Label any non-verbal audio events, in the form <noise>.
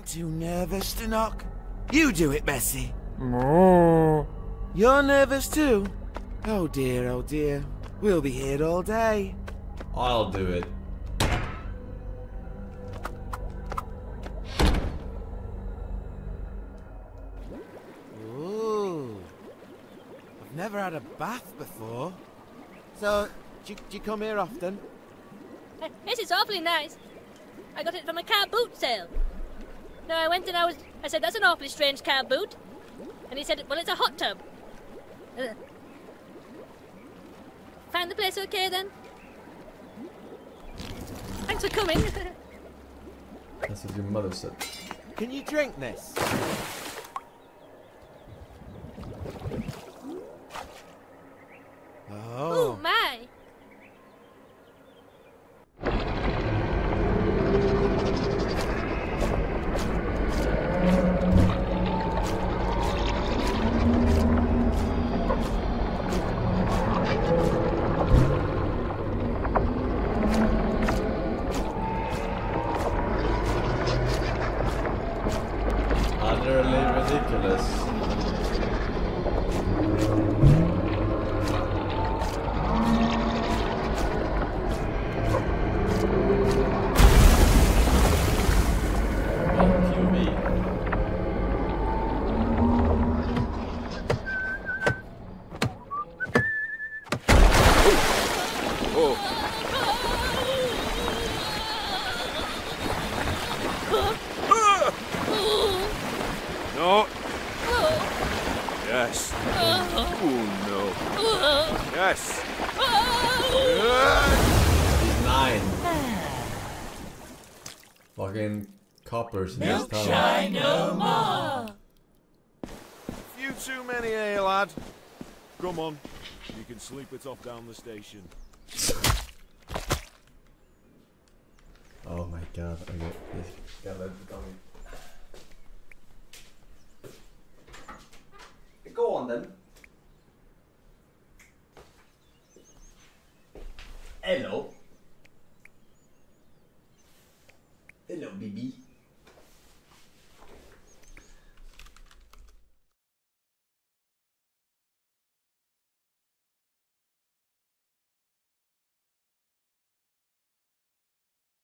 I'm too nervous to knock. You do it, Bessie. Moo. You're nervous too? Oh dear, oh dear. We'll be here all day. I'll do it. Ooh. I've never had a bath before. So, do you, do you come here often? Uh, This is awfully nice. I got it from a car boot sale. No, I went and I was. I said, that's an awfully strange car boot. And he said, well, it's a hot tub. Uh, Found the place okay then? Thanks for coming. <laughs> That's what your mother said. Can you drink this? oh Utterly ridiculous. POV. No. Yes. Oh no. Yes. He's nine. Fucking coppers in this town. Few too many, eh, lad? Come on. You can sleep it off down the station. Oh my god, okay. This gotta let the Hello. Hello, baby.